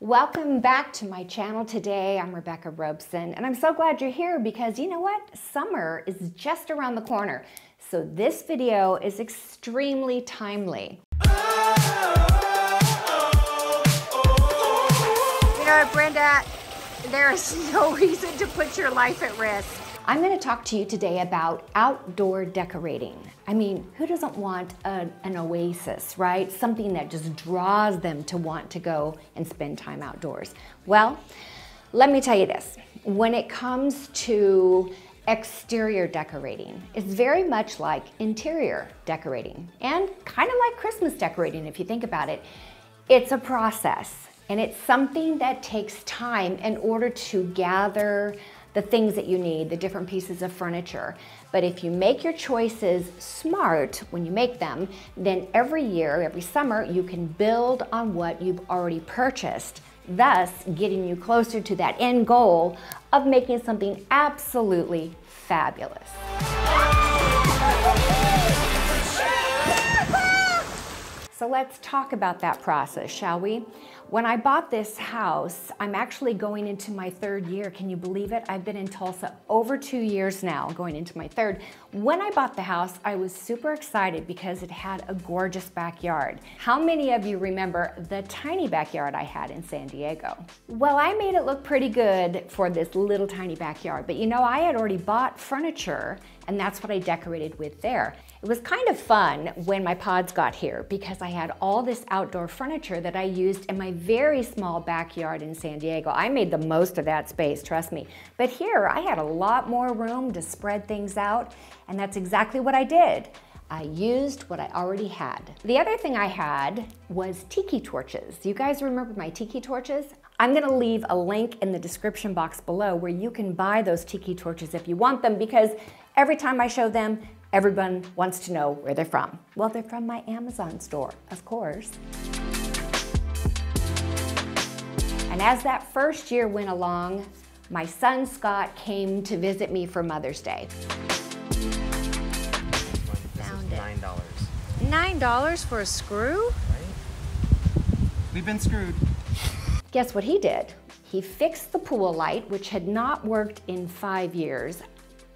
Welcome back to my channel today. I'm Rebecca Robeson and I'm so glad you're here because you know what? Summer is just around the corner. So this video is extremely timely. You know Brenda? There is no reason to put your life at risk. I'm going to talk to you today about outdoor decorating. I mean, who doesn't want a, an oasis, right? Something that just draws them to want to go and spend time outdoors. Well, let me tell you this. When it comes to exterior decorating, it's very much like interior decorating and kind of like Christmas decorating if you think about it. It's a process and it's something that takes time in order to gather the things that you need, the different pieces of furniture. But if you make your choices smart when you make them, then every year, every summer, you can build on what you've already purchased, thus getting you closer to that end goal of making something absolutely fabulous. So let's talk about that process, shall we? When I bought this house, I'm actually going into my third year. Can you believe it? I've been in Tulsa over two years now, going into my third. When I bought the house, I was super excited because it had a gorgeous backyard. How many of you remember the tiny backyard I had in San Diego? Well, I made it look pretty good for this little tiny backyard, but you know, I had already bought furniture and that's what I decorated with there. It was kind of fun when my pods got here because I had all this outdoor furniture that I used in my very small backyard in San Diego. I made the most of that space, trust me. But here I had a lot more room to spread things out and that's exactly what I did. I used what I already had. The other thing I had was tiki torches. You guys remember my tiki torches? I'm gonna leave a link in the description box below where you can buy those tiki torches if you want them because every time I show them, everyone wants to know where they're from. Well, they're from my Amazon store, of course. And as that first year went along, my son Scott came to visit me for Mother's Day. Found it. Nine dollars. Nine dollars for a screw? Right? We've been screwed. Guess what he did? He fixed the pool light, which had not worked in five years.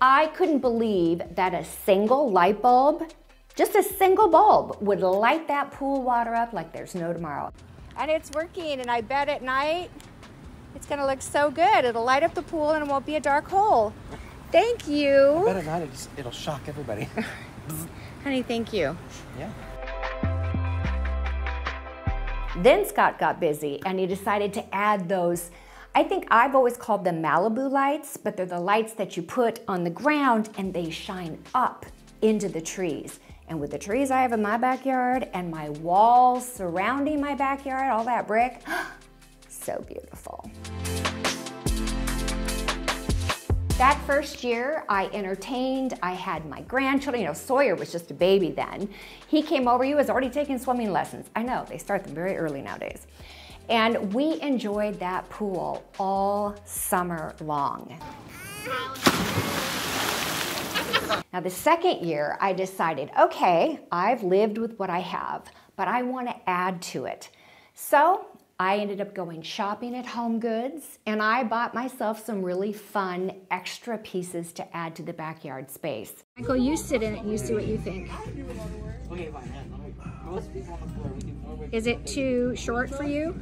I couldn't believe that a single light bulb, just a single bulb, would light that pool water up like there's no tomorrow. And it's working, and I bet at night it's gonna look so good. It'll light up the pool and it won't be a dark hole. Thank you. I bet at night it just, it'll shock everybody. Honey, thank you. Yeah. Then Scott got busy and he decided to add those. I think I've always called them Malibu lights, but they're the lights that you put on the ground and they shine up into the trees. And with the trees I have in my backyard and my walls surrounding my backyard, all that brick, so beautiful. That first year, I entertained, I had my grandchildren, you know, Sawyer was just a baby then. He came over, he was already taking swimming lessons. I know, they start them very early nowadays. And we enjoyed that pool all summer long. Now the second year, I decided, okay, I've lived with what I have, but I wanna add to it. So I ended up going shopping at Home Goods and I bought myself some really fun extra pieces to add to the backyard space. Michael, you sit in it and you see what you think. Is it too short for you?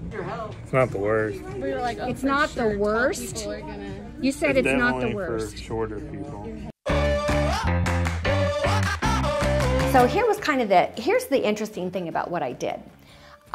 It's not the worst. We like, oh, It's not the worst? tall people are gonna- You said it's not the worst. for shorter people. So here was kind of the, here's the interesting thing about what I did.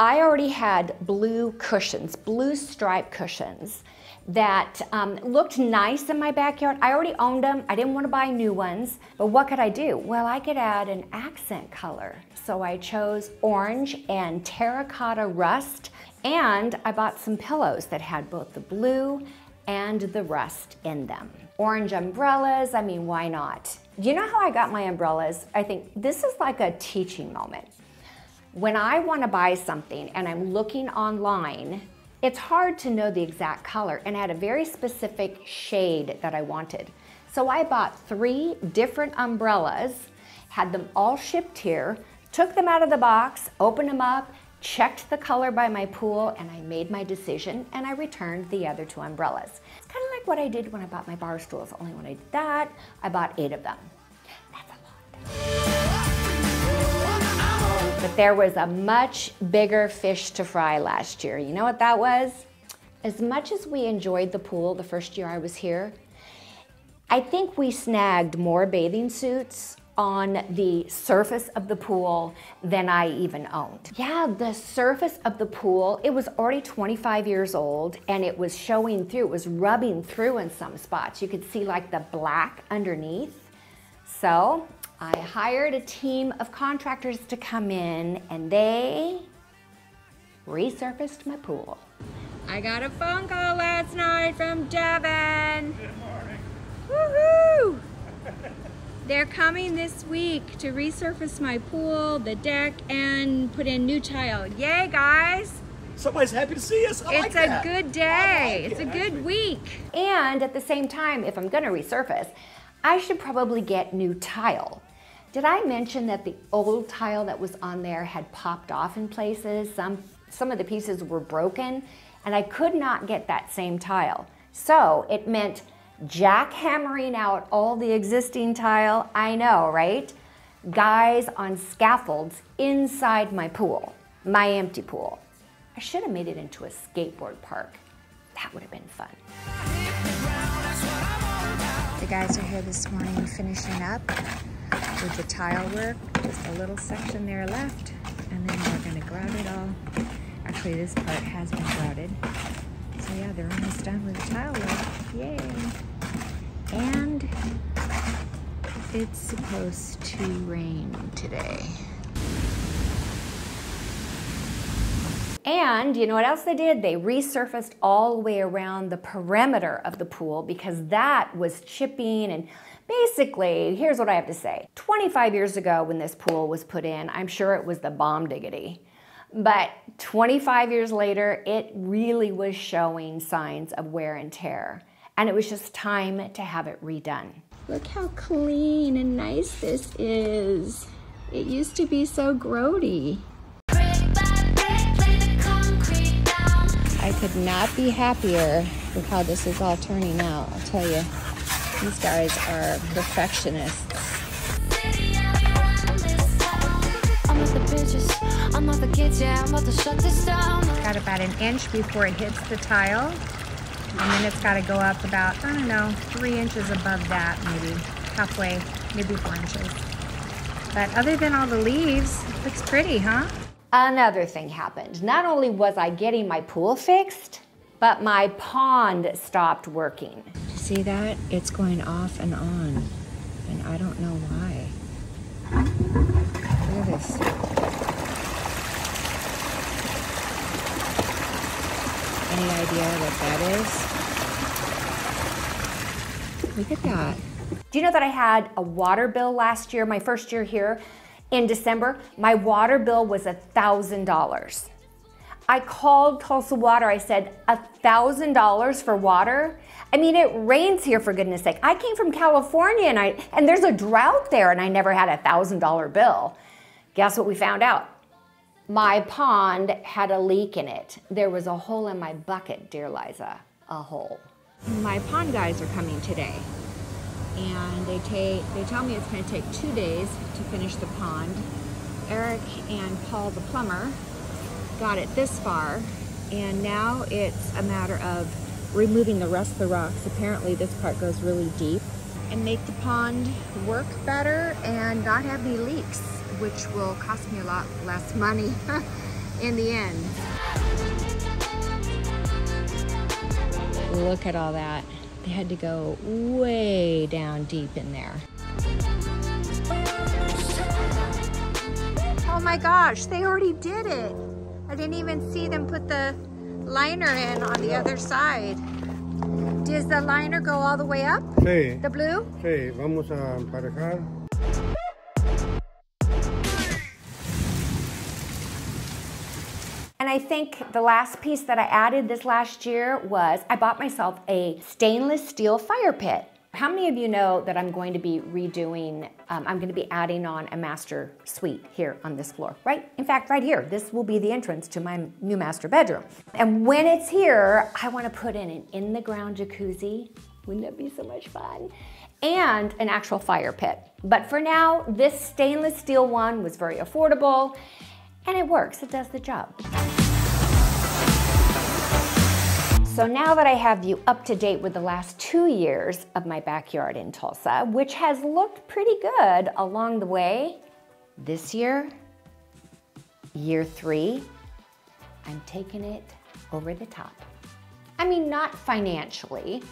I already had blue cushions, blue stripe cushions that um, looked nice in my backyard. I already owned them. I didn't want to buy new ones. But what could I do? Well, I could add an accent color. So I chose orange and terracotta rust. And I bought some pillows that had both the blue and the rust in them. Orange umbrellas, I mean, why not? You know how I got my umbrellas? I think this is like a teaching moment. When I want to buy something and I'm looking online, it's hard to know the exact color and I had a very specific shade that I wanted. So I bought three different umbrellas, had them all shipped here, took them out of the box, opened them up, checked the color by my pool, and I made my decision and I returned the other two umbrellas. It's kind of like what I did when I bought my bar stools, only when I did that, I bought eight of them. That's a lot. But there was a much bigger fish to fry last year. You know what that was? As much as we enjoyed the pool the first year I was here, I think we snagged more bathing suits on the surface of the pool than I even owned. Yeah, the surface of the pool, it was already 25 years old and it was showing through, it was rubbing through in some spots. You could see like the black underneath. So I hired a team of contractors to come in and they resurfaced my pool. I got a phone call last night from Devin. Good morning. Woohoo! They're coming this week to resurface my pool, the deck, and put in new tile. Yay, guys! Somebody's happy to see us. I it's like a that. good day. Like it's it, a good week. And at the same time, if I'm going to resurface, I should probably get new tile. Did I mention that the old tile that was on there had popped off in places? Some, some of the pieces were broken, and I could not get that same tile. So it meant jackhammering out all the existing tile. I know, right? Guys on scaffolds inside my pool, my empty pool. I should have made it into a skateboard park. That would have been fun. The guys are here this morning finishing up with the tile work. Just a little section there left, and then we're gonna grout it all. Actually, this part has been grouted. So yeah, they're almost done with the tile work. Yay! And it's supposed to rain today. And you know what else they did? They resurfaced all the way around the perimeter of the pool because that was chipping and basically, here's what I have to say. 25 years ago when this pool was put in, I'm sure it was the bomb diggity. But 25 years later, it really was showing signs of wear and tear. And it was just time to have it redone. Look how clean and nice this is. It used to be so grody. I could not be happier with how this is all turning out. I'll tell you, these guys are perfectionists. Got about an inch before it hits the tile. And then it's got to go up about, I don't know, three inches above that, maybe halfway, maybe four inches. But other than all the leaves, it looks pretty, huh? Another thing happened. Not only was I getting my pool fixed, but my pond stopped working. See that? It's going off and on, and I don't know why. Look at this. Any idea what that is? Look at that. Do you know that I had a water bill last year, my first year here? In December, my water bill was a $1,000. I called Tulsa Water. I said, $1,000 for water? I mean, it rains here for goodness sake. I came from California and, I, and there's a drought there and I never had a $1,000 bill. Guess what we found out? My pond had a leak in it. There was a hole in my bucket, dear Liza, a hole. My pond guys are coming today and they take they tell me it's going to take two days to finish the pond. Eric and Paul the plumber got it this far and now it's a matter of removing the rest of the rocks. Apparently this part goes really deep and make the pond work better and not have any leaks, which will cost me a lot less money in the end. Look at all that. They had to go way down deep in there. Oh my gosh, they already did it. I didn't even see them put the liner in on the other side. Does the liner go all the way up? Sí, The blue? sí, vamos a emparejar. And I think the last piece that I added this last year was I bought myself a stainless steel fire pit. How many of you know that I'm going to be redoing, um, I'm going to be adding on a master suite here on this floor, right? In fact, right here, this will be the entrance to my new master bedroom. And when it's here, I want to put in an in the ground jacuzzi. Wouldn't that be so much fun? And an actual fire pit. But for now, this stainless steel one was very affordable and it works, it does the job. So now that I have you up to date with the last two years of my backyard in Tulsa, which has looked pretty good along the way, this year, year three, I'm taking it over the top. I mean, not financially,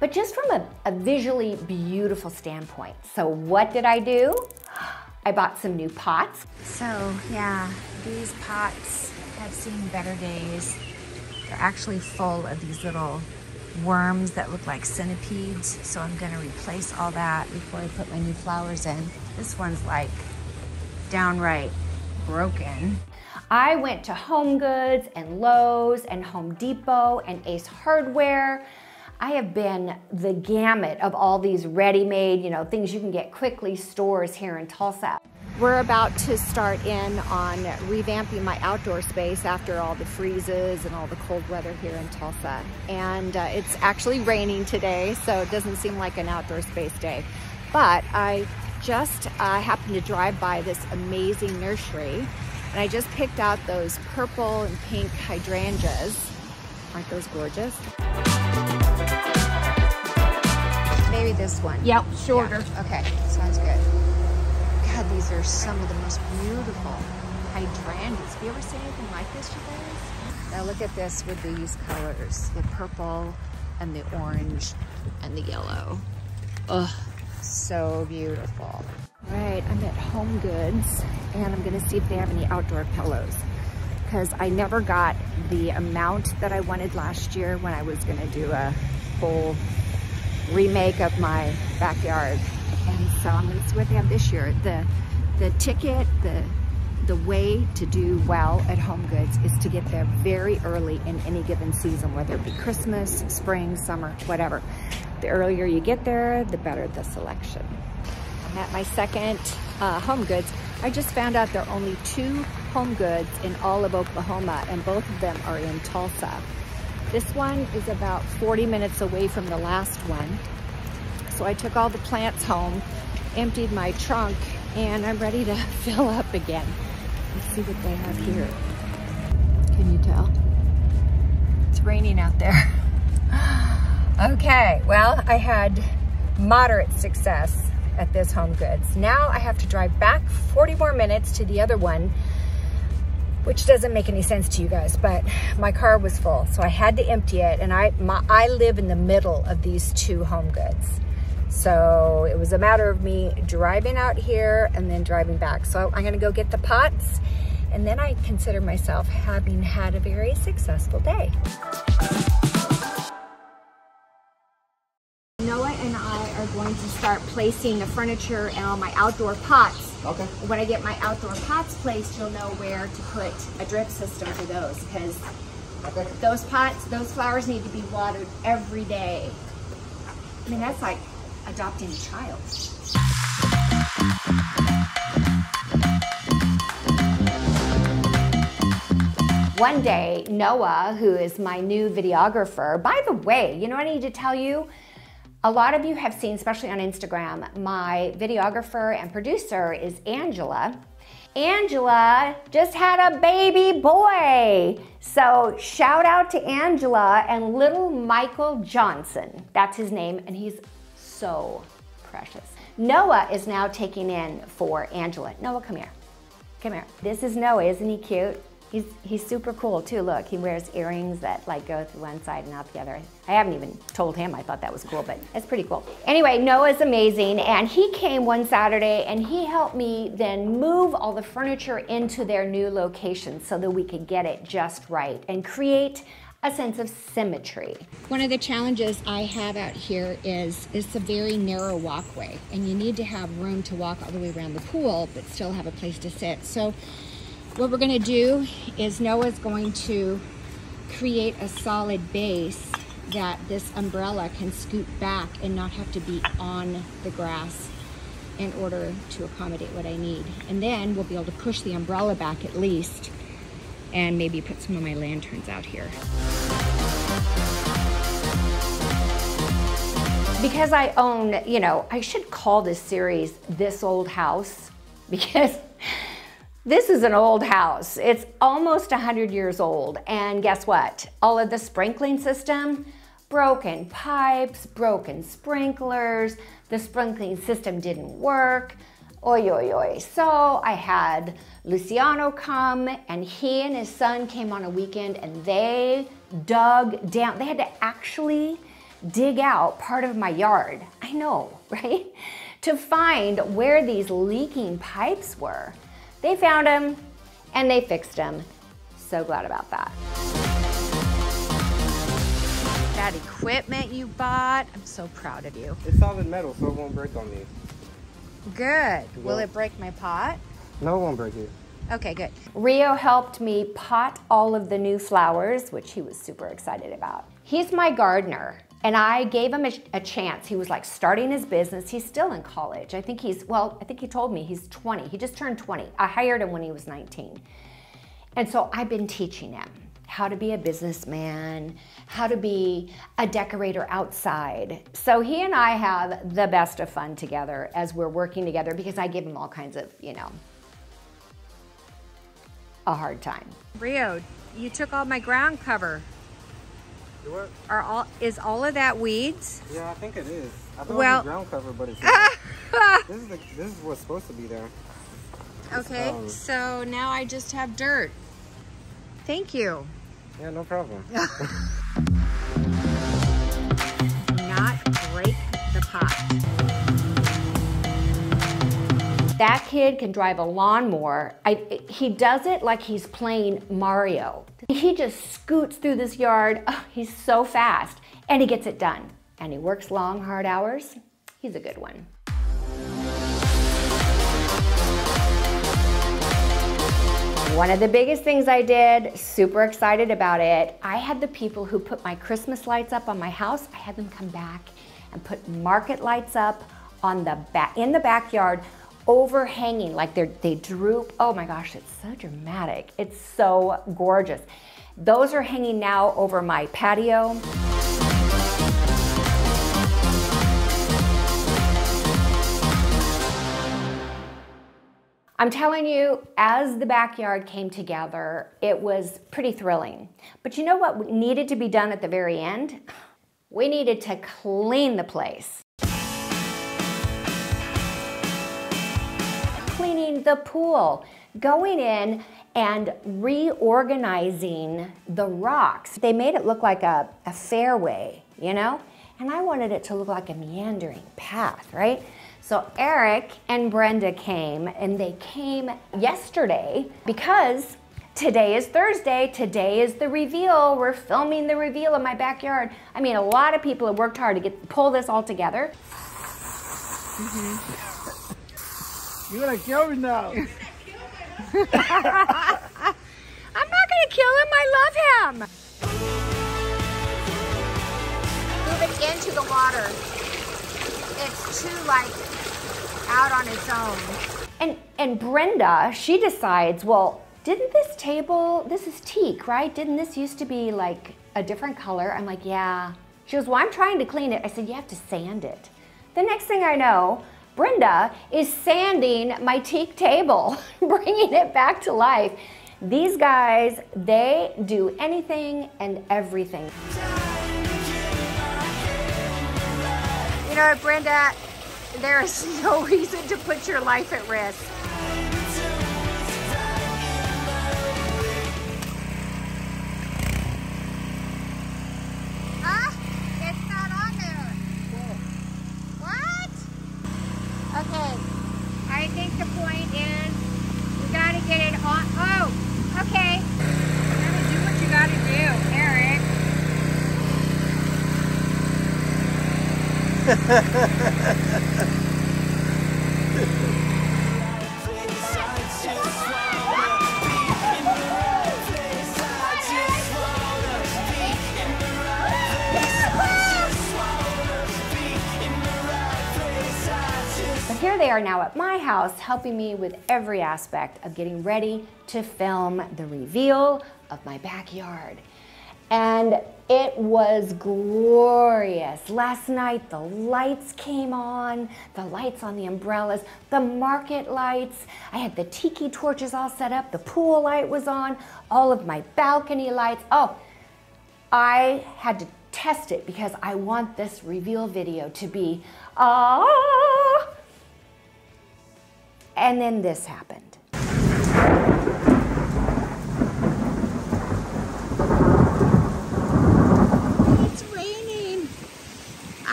but just from a, a visually beautiful standpoint. So what did I do? I bought some new pots. So yeah, these pots have seen better days. They're actually full of these little worms that look like centipedes. So I'm gonna replace all that before I put my new flowers in. This one's like downright broken. I went to Home Goods and Lowe's and Home Depot and Ace Hardware. I have been the gamut of all these ready-made, you know, things you can get quickly stores here in Tulsa. We're about to start in on revamping my outdoor space after all the freezes and all the cold weather here in Tulsa. And uh, it's actually raining today, so it doesn't seem like an outdoor space day. But I just uh, happened to drive by this amazing nursery and I just picked out those purple and pink hydrangeas. Aren't those gorgeous? This one. Yep, shorter. Yeah. Okay, sounds good. God, these are some of the most beautiful hydrangeas. Have you ever seen anything like this, you guys? Now look at this with these colors, the purple and the orange and the yellow. Ugh, so beautiful. All right, I'm at Home Goods and I'm gonna see if they have any outdoor pillows because I never got the amount that I wanted last year when I was gonna do a full remake of my backyard. And so I'm see what they have this year. The, the ticket, the, the way to do well at Home Goods is to get there very early in any given season, whether it be Christmas, spring, summer, whatever. The earlier you get there, the better the selection. I'm at my second uh, Home Goods. I just found out there are only two Home Goods in all of Oklahoma, and both of them are in Tulsa. This one is about 40 minutes away from the last one. So I took all the plants home, emptied my trunk, and I'm ready to fill up again. Let's see what they have here. Can you tell? It's raining out there. okay, well, I had moderate success at this Home Goods. Now I have to drive back 40 more minutes to the other one, which doesn't make any sense to you guys, but my car was full, so I had to empty it, and I, my, I live in the middle of these two Home Goods. So it was a matter of me driving out here and then driving back. So I'm gonna go get the pots and then I consider myself having had a very successful day. Noah and I are going to start placing the furniture and all my outdoor pots. Okay. When I get my outdoor pots placed, you'll know where to put a drip system for those because Okay. those pots, those flowers need to be watered every day. I mean, that's like adopting a child. One day, Noah, who is my new videographer, by the way, you know what I need to tell you? A lot of you have seen, especially on Instagram, my videographer and producer is Angela. Angela just had a baby boy. So shout out to Angela and little Michael Johnson. That's his name, and he's so precious. Noah is now taking in for Angela. Noah, come here. Come here. This is Noah, isn't he cute? He's, he's super cool too. Look, he wears earrings that like go through one side and out the other. I haven't even told him I thought that was cool, but it's pretty cool. Anyway, Noah's amazing and he came one Saturday and he helped me then move all the furniture into their new location so that we could get it just right and create a sense of symmetry. One of the challenges I have out here is it's a very narrow walkway and you need to have room to walk all the way around the pool but still have a place to sit. So what we're gonna do is Noah's going to create a solid base that this umbrella can scoot back and not have to be on the grass in order to accommodate what I need. And then we'll be able to push the umbrella back at least and maybe put some of my lanterns out here. Because I own, you know, I should call this series This Old House because this is an old house. It's almost 100 years old. And guess what? All of the sprinkling system, broken pipes, broken sprinklers, the sprinkling system didn't work. Oi, oi, oi. So I had Luciano come and he and his son came on a weekend and they dug down. They had to actually dig out part of my yard. I know, right? To find where these leaking pipes were. They found them and they fixed them. So glad about that. That equipment you bought, I'm so proud of you. It's solid metal, so it won't break on me. Good. Will it break my pot? No, it won't break it. Okay, good. Rio helped me pot all of the new flowers, which he was super excited about. He's my gardener, and I gave him a, a, chance. He was like starting his business. He's still in college. I think he's, well, I think he told me he's 20. He just turned 20. I hired him when he was 19. And so I've been teaching him how to be a businessman, how to be a decorator outside. So he and I have the best of fun together as we're working together because I give him all kinds of, you know, a hard time. Rio, you took all my ground cover. What? Are all is all of that weeds? Yeah, I think it is. I thought well, it was ground cover, but it's not. this is the, this is what's supposed to be there. Okay, um, so now I just have dirt. Thank you. Yeah, no problem. Not break the pot. That kid can drive a lawnmower. I, he does it like he's playing Mario. He just scoots through this yard. Oh, he's so fast and he gets it done. And he works long, hard hours. He's a good one. One of the biggest things I did, super excited about it, I had the people who put my Christmas lights up on my house, I had them come back and put market lights up on the back in the backyard overhanging like they they droop. Oh my gosh, it's so dramatic. It's so gorgeous. Those are hanging now over my patio. I'm telling you, as the backyard came together, it was pretty thrilling. But you know what needed to be done at the very end? We needed to clean the place. The pool, going in and reorganizing the rocks. They made it look like a, a fairway, you know? And I wanted it to look like a meandering path, right? So Eric and Brenda came and they came yesterday because today is Thursday. Today is the reveal. We're filming the reveal in my backyard. I mean, a lot of people have worked hard to get pull this all together. Mm -hmm. You're gonna kill me now. I'm not gonna kill him. I love him. Move it into the water. It's too like out on its own. And, and Brenda, she decides, well, didn't this table, this is teak, right? Didn't this used to be like a different color? I'm like, yeah. She goes, well, I'm trying to clean it. I said, you have to sand it. The next thing I know, Brenda is sanding my teak table, bringing it back to life. These guys, they do anything and everything. You know what, Brenda, there is no reason to put your life at risk. here they are now at my house helping me with every aspect of getting ready to film the reveal of my backyard. And it was glorious. Last night, the lights came on, the lights on the umbrellas, the market lights. I had the tiki torches all set up, the pool light was on, all of my balcony lights. Oh, I had to test it because I want this reveal video to be, ah. And then this happened. It's raining.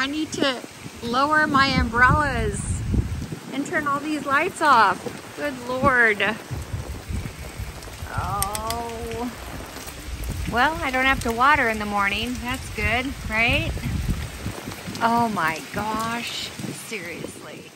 I need to lower my umbrellas and turn all these lights off. Good Lord. Oh. Well, I don't have to water in the morning. That's good, right? Oh my gosh. Seriously.